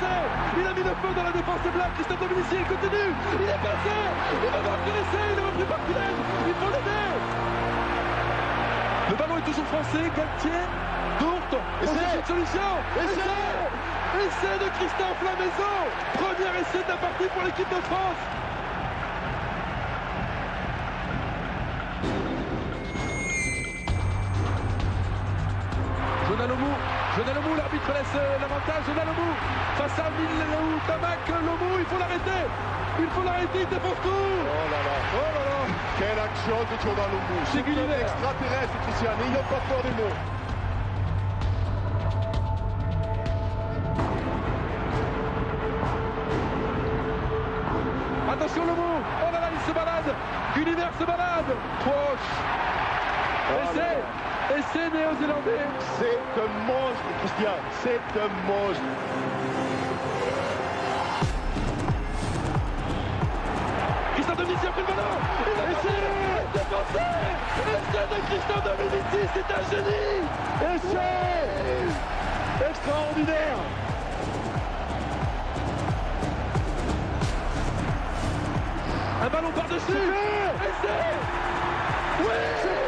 passé Il a mis le feu dans la défense de Black. Christophe Dominici, il continue. Il est passé. Il va marquer l'essai. Il est repris par Kylian. Il faut l'aider. Le ballon est toujours français. Galtier, Dourte. Et c'est une solution. Essai. Essai de Christophe Lamaison. Premier essai de la partie pour l'équipe de France. Jonalomou, Jonalomou, l'arbitre laisse euh, l'avantage. Jonalomou face à Milou Tamak, Lomou, il faut l'arrêter. Il faut l'arrêter, il défonce tout. Oh là là, Oh là là. quelle action de Giordano C'est C'est Gulliver. un extraterrestre, Christian, il n'a pas peur des mots. Attention Lomou. Oh là là, il se balade. Gulliver se balade. Proche. Essai. Essai néo-zélandais. C'est un monstre, Christian, c'est un monstre. Christophe Dominici a pris le ballon. Il a essai. Défoncé. Essai de Christophe Dominici, c'est un génie. Essai Extraordinaire Un ballon par-dessus. Essai. Oui.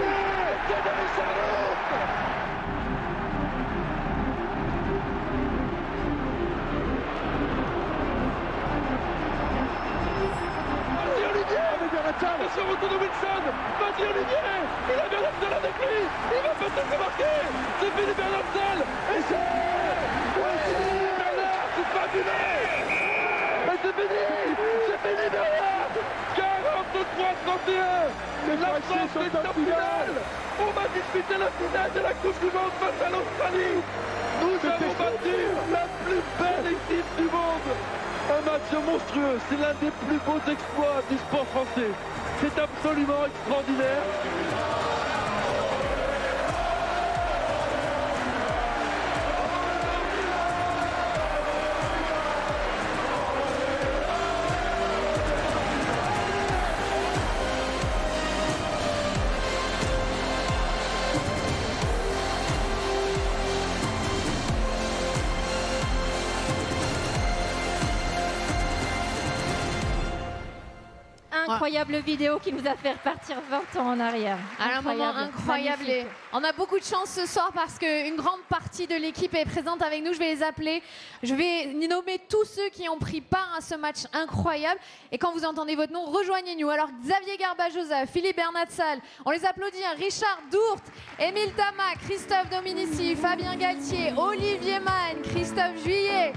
Attention retour de Vas-y Olivier Il a Bernard avec lui Il va peut-être marquer C'est Philippe Bernard. Et c'est C'est fabuleux Et c'est fini C'est fini Bernard 43-31 La France est en finale. On va disputer la finale de la Coupe du Monde face à l'Australie. Nous avons battu la plus belle équipe du monde. Un match monstrueux, c'est l'un des plus beaux exploits du sport français. C'est absolument extraordinaire. Incroyable vidéo qui nous a fait repartir 20 ans en arrière. À un moment incroyable. Et on a beaucoup de chance ce soir parce qu'une grande partie de l'équipe est présente avec nous. Je vais les appeler. Je vais nommer tous ceux qui ont pris part à ce match incroyable. Et quand vous entendez votre nom, rejoignez-nous. Alors Xavier Garbajosa, Philippe Bernatsal, on les applaudit. hein. Richard Dourte, Émile Tama, Christophe Dominici, Fabien Galtier, Olivier Mann, Christophe Juillet,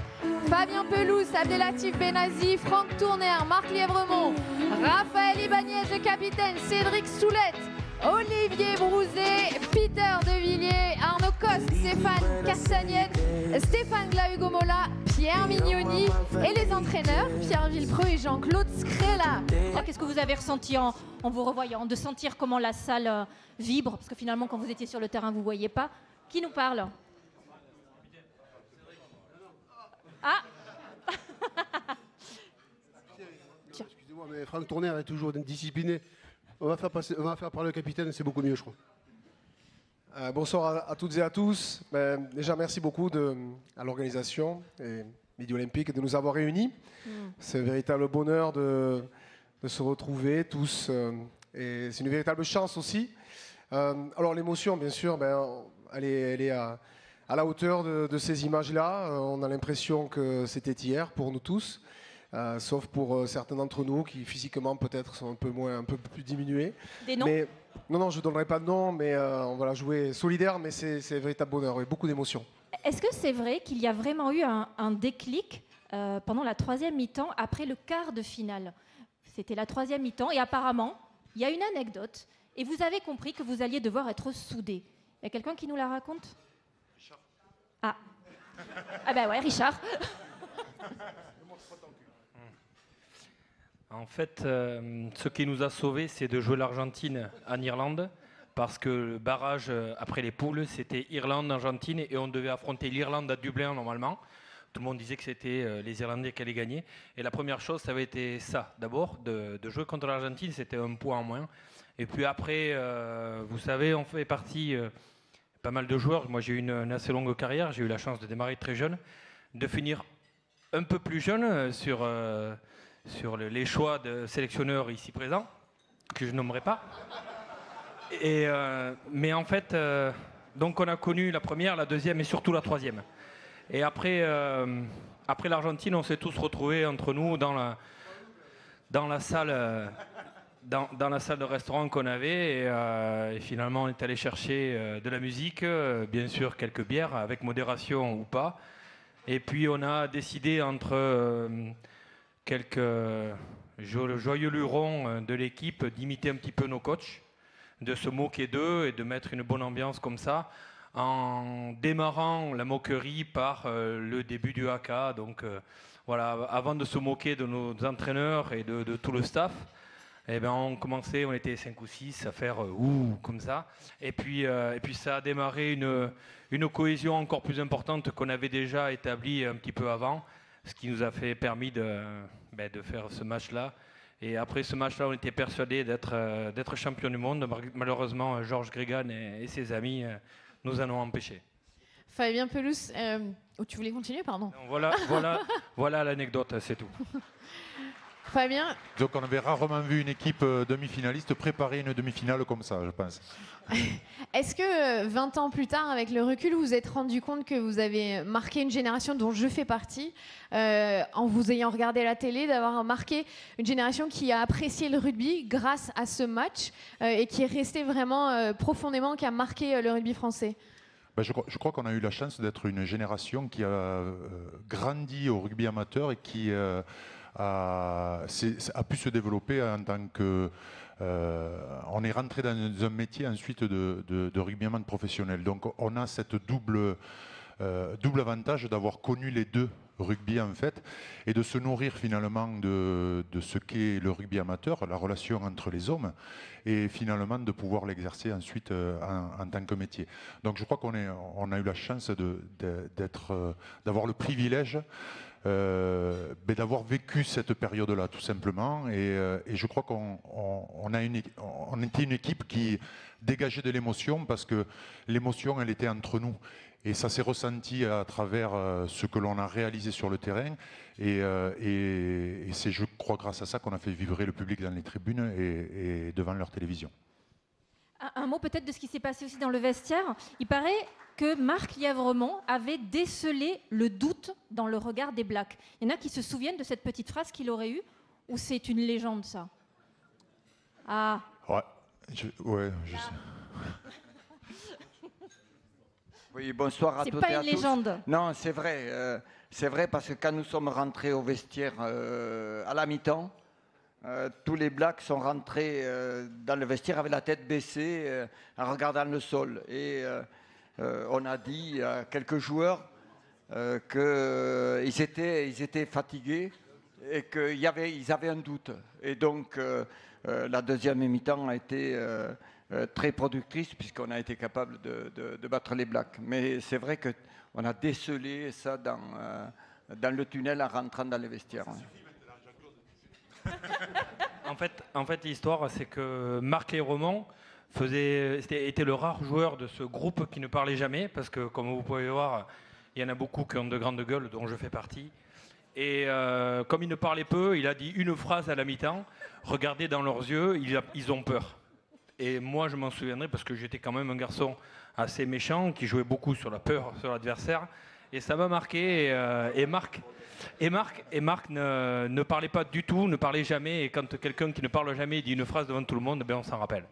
Fabien Pelouse, Abdelatif Benazi, Franck Tourner, Marc Lièvremont, Raphaël Ibanez, le capitaine, Cédric Soulette, Olivier Brouzet, Peter Devilliers, Arnaud Coste, Stéphane Castagnette, Stéphane Glaugomola, Pierre Mignoni et les entraîneurs Pierre Villepreux et Jean-Claude Scrella. Qu'est-ce que vous avez ressenti en, en vous revoyant De sentir comment la salle euh, vibre? Parce que finalement, quand vous étiez sur le terrain, vous ne voyez pas. Qui nous parle? Ah Mais Franck Tourner est toujours discipliné. On va faire, passer, on va faire parler le capitaine, c'est beaucoup mieux, je crois. Euh, bonsoir à, à toutes et à tous. Ben, déjà, merci beaucoup de, à l'organisation et Midi Olympique de nous avoir réunis. C'est un véritable bonheur de, de se retrouver tous. euh, et c'est une véritable chance aussi. Euh, alors, l'émotion, bien sûr, ben, elle est, elle est à, à la hauteur de, de ces images-là. Euh, on a l'impression que c'était hier pour nous tous. Euh, sauf pour euh, certains d'entre nous qui physiquement peut-être sont un peu moins, un peu plus diminués. Des noms Mais non, non, je ne donnerai pas de nom, mais euh, on va la jouer solidaire, mais c'est c'est un véritable bonheur et beaucoup d'émotions. Est-ce que c'est vrai qu'il y a vraiment eu un, un déclic euh, pendant la troisième mi-temps après le quart de finale? C'était la troisième mi-temps et apparemment, il y a une anecdote et vous avez compris que vous alliez devoir être soudés. Il y a quelqu'un qui nous la raconte? Ah. Ah ben ouais, Richard. En fait, euh, ce qui nous a sauvés, c'est de jouer l'Argentine en Irlande, parce que le barrage euh, après les poules, c'était Irlande-Argentine, et on devait affronter l'Irlande à Dublin normalement. Tout le monde disait que c'était euh, les Irlandais qui allaient gagner. Et la première chose, ça avait été ça. D'abord, de, jouer contre l'Argentine, c'était un point en moins. Et puis après, vous savez, on fait partie, pas mal de joueurs. Moi, j'ai eu une, assez longue carrière, j'ai eu la chance de démarrer très jeune, de finir un peu plus jeune sur, sur le- les choix de sélectionneurs ici présents, que je nommerai pas. Euh, mais en fait, euh, on a connu la première, la deuxième et surtout la troisième. Et après, euh, l'Argentine, on s'est tous retrouvés entre nous dans la, salle. dans, la salle de restaurant qu'on avait et, et finalement on est allé chercher de la musique, bien sûr quelques bières avec modération ou pas. Et puis on a décidé entre quelques jo- joyeux lurons euh, de l'équipe d'imiter un petit peu nos coachs, de se moquer d'eux et de mettre une bonne ambiance comme ça, en démarrant la moquerie par euh, le début du haka. Donc euh, voilà, avant de se moquer de nos entraîneurs et de, tout le staff, eh ben, on commençait, on était 5 ou 6 à faire ouh comme ça. Et puis, et puis ça a démarré une, une cohésion encore plus importante qu'on avait déjà établie un petit peu avant, ce qui nous a fait permis de, ben, de faire ce match-là. Et après ce match-là, on était persuadés d'être euh, champion du monde. Malheureusement, Georges Gregan et, et ses amis euh, nous en ont empêchés. Fabien Pelous, euh, oh, tu voulais continuer, pardon Donc voilà, voilà, voilà l'anecdote, c'est tout. Fabien, Donc on avait rarement vu une équipe euh, demi-finaliste préparer une demi-finale comme ça, je pense. est-ce que euh, 20 ans plus tard, avec le recul, vous vous êtes rendu compte que vous avez marqué une génération dont je fais partie, euh, en vous ayant regardé la télé, d'avoir marqué une génération qui a apprécié le rugby grâce à ce match euh, et qui est restée vraiment euh, profondément, qui a marqué euh, le rugby français? Ben, je, crois- qu'on a eu la chance d'être une génération qui a euh, grandi au rugby amateur et qui euh, a, pu se développer en tant que... euh, on est rentré dans un métier ensuite de, de, de rugbyman professionnel. Donc on a cette double, euh, double avantage d'avoir connu les deux rugby en fait et de se nourrir finalement de, de ce qu'est le rugby amateur, la relation entre les hommes et finalement de pouvoir l'exercer ensuite euh, en, tant que métier. Donc je crois qu'on a eu la chance d'avoir le privilège euh, ben, d'avoir vécu cette période-là tout simplement. Et, euh, je crois qu'on on, on a était une équipe qui dégageait de l'émotion parce que l'émotion, elle était entre nous. Et ça s'est ressenti à travers euh, ce que l'on a réalisé sur le terrain. Et, et- c'est, je crois, grâce à ça qu'on a fait vibrer le public dans les tribunes et devant leur télévision. Un, un mot peut-être de ce qui s'est passé aussi dans le vestiaire. Il paraît que Marc Lièvremont avait décelé le doute dans le regard des Blacks. Il y en a qui se souviennent de cette petite phrase qu'il aurait eue, ou c'est une légende ça? Ah, Ouais, je, ouais, je sais. Oui, bonsoir à c'est toutes pas et à une tous. légende. Non, c'est vrai. euh, c'est vrai parce que quand nous sommes rentrés au vestiaire euh, à la mi-temps, euh, tous les Blacks sont rentrés euh, dans le vestiaire avec la tête baissée, euh, en regardant le sol. Et on a dit à quelques joueurs qu'ils étaient, fatigués et qu'ils avaient un doute. Et donc, la deuxième mi-temps a été très productrice puisqu'on a été capable de, battre les Blacks. Mais c'est vrai qu'on a décelé ça dans, le tunnel en rentrant dans les vestiaires. ouais. En fait, en fait l'histoire, c'est que Marc Léromont faisait, était, était le rare joueur de ce groupe qui ne parlait jamais, parce que comme vous pouvez voir, il y en a beaucoup qui ont de grandes gueules, dont je fais partie. Et euh, comme il ne parlait peu, il a dit une phrase à la mi-temps. Regardez dans leurs yeux, ils, ont peur. Et moi, je m'en souviendrai parce que j'étais quand même un garçon assez méchant qui jouait beaucoup sur la peur sur l'adversaire. Et ça m'a marqué. Et, euh, et Marc, et Marc, et Marc ne, ne parlait pas du tout, ne parlait jamais. Et quand quelqu'un qui ne parle jamais dit une phrase devant tout le monde, ben on s'en rappelle.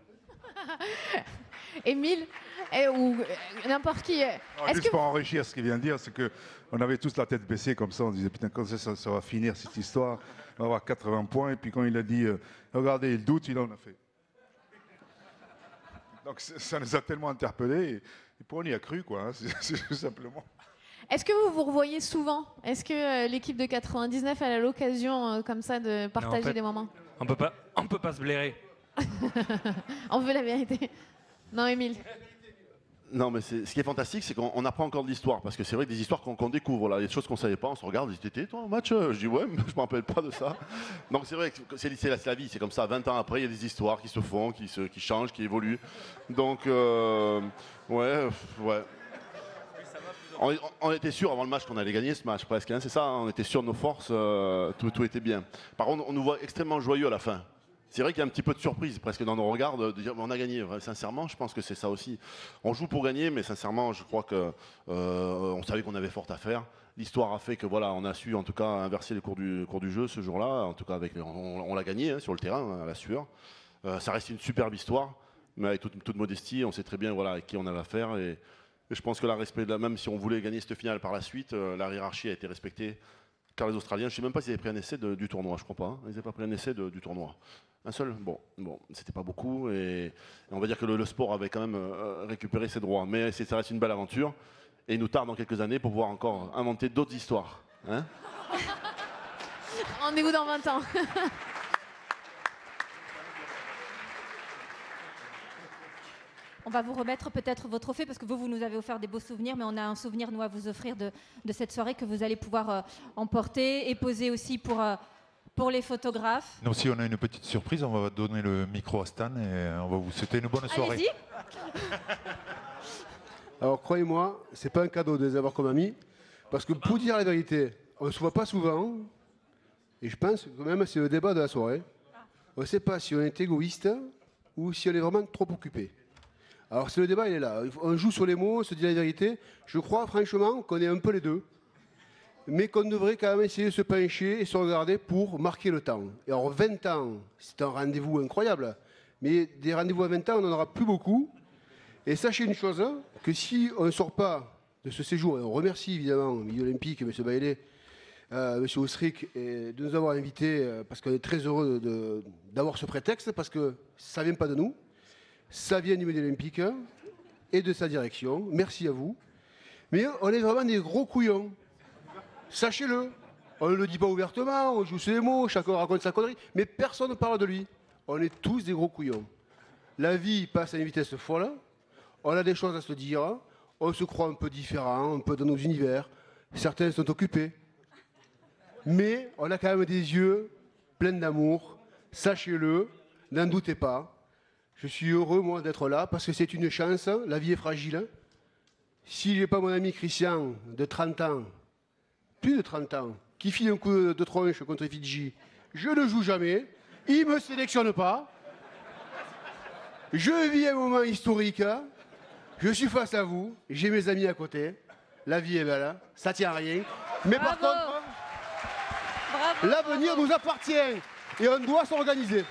Émile, eh, ou euh, n'importe qui. euh, Non, juste que pour enrichir ce qu'il vient de dire, c'est que on avait tous la tête baissée comme ça, on disait putain quand ça, ça, ça va finir cette histoire, on va avoir 80 points, et puis quand il a dit euh, regardez il doute, il en a fait. Donc ça nous a tellement interpellés, et, et puis on y a cru quoi, hein, c'est tout simplement. Est-ce que vous vous revoyez souvent? Est-ce que euh, l'équipe de 99 elle a l'occasion euh, comme ça de partager fait- des moments? On peut pas, on peut pas se blairer. On veut la vérité. Non, Émile. Non, mais c'est- ce qui est fantastique, c'est qu'on on apprend encore de l'histoire. Parce que c'est vrai que des histoires qu'on qu'on découvre, là, des choses qu'on ne savait pas, on se regarde, on dit T'étais toi au match Je dis Ouais, mais je ne me rappelle pas de ça. Donc c'est vrai que c'est c'est la, c'est la vie, c'est comme ça. 20 ans après, il y a des histoires qui se font, qui, se, qui changent, qui évoluent. Donc, euh, ouais, ouais. On, était sûr avant le match qu'on allait gagner ce match presque, hein, c'est ça, hein, on était sûr de nos forces, euh, tout, était bien. Par contre, on nous voit extrêmement joyeux à la fin. C'est vrai qu'il y a un petit peu de surprise presque dans nos regards de, dire on a gagné. Sincèrement, je pense que c'est ça aussi. On joue pour gagner, mais sincèrement, je crois que euh, on savait qu'on avait fort à faire. L'histoire a fait que voilà, on a su en tout cas inverser les cours du, jeu ce jour-là. En tout cas, avec, on, on l'a gagné hein, sur le terrain à la sueur. Euh, ça reste une superbe histoire, mais avec toute, modestie, on sait très bien voilà avec qui on avait affaire et, et je pense que la respect, de la- même si on voulait gagner cette finale par la suite, euh, la hiérarchie a été respectée. Car les Australiens, je ne sais même pas s'ils avaient pris un essai du tournoi, je crois pas. hein. Ils n'avaient pas pris un essai du tournoi. Un seul? Bon, bon c'était pas beaucoup. Et, on va dire que le, sport avait quand même euh, récupéré ses droits. Mais ça reste une belle aventure. Et il nous tarde dans quelques années pour pouvoir encore inventer d'autres histoires. hein. Rendez-vous dans 20 ans. On va vous remettre peut-être vos trophées parce que vous, vous nous avez offert des beaux souvenirs, mais on a un souvenir, nous, à vous offrir de, de cette soirée que vous allez pouvoir euh, emporter et poser aussi pour, euh, pour les photographes. Nous aussi, on a une petite surprise. On va donner le micro à Stan et on va vous souhaiter une bonne soirée. Allez-y. Alors croyez-moi, c'est pas un cadeau de les avoir comme amis, parce que pour dire la vérité, on ne se voit pas souvent, et je pense que même c'est le débat de la soirée. On ne sait pas si on est égoïste ou si on est vraiment trop occupé. Alors c'est le débat, il est là. On joue sur les mots, on se dit la vérité. Je crois franchement qu'on est un peu les deux, mais qu'on devrait quand même essayer de se pencher et se regarder pour marquer le temps. Et alors 20 ans, c'est un rendez-vous incroyable, mais des rendez-vous à 20 ans, on n'en aura plus beaucoup. Et sachez une chose, que si on ne sort pas de ce séjour, et on remercie évidemment le milieu olympique, M. Bailey, euh, M. Ostric, de nous avoir invités, euh, parce qu'on est très heureux d'avoir ce prétexte, parce que ça ne vient pas de nous, ça vient du olympique et de sa direction. Merci à vous. Mais on est vraiment des gros couillons. Sachez-le. On ne le dit pas ouvertement, on joue sur les mots, chacun raconte sa connerie, mais personne ne parle de lui. On est tous des gros couillons. La vie passe à une vitesse folle. On a des choses à se dire. On se croit un peu différent, un peu dans nos univers. Certains sont occupés. Mais on a quand même des yeux pleins d'amour. Sachez-le, n'en doutez pas. Je suis heureux, moi, d'être là parce que c'est une chance. La vie est fragile. Si j'ai pas mon ami Christian, de 30 ans, plus de 30 ans, qui file un coup de, de tronche contre Fidji, je ne joue jamais. Il ne me sélectionne pas. Je vis un moment historique. hein. Je suis face à vous. J'ai mes amis à côté. La vie est belle. hein. Ça tient à rien. Mais par contre, l'avenir nous appartient. Et on doit s'organiser.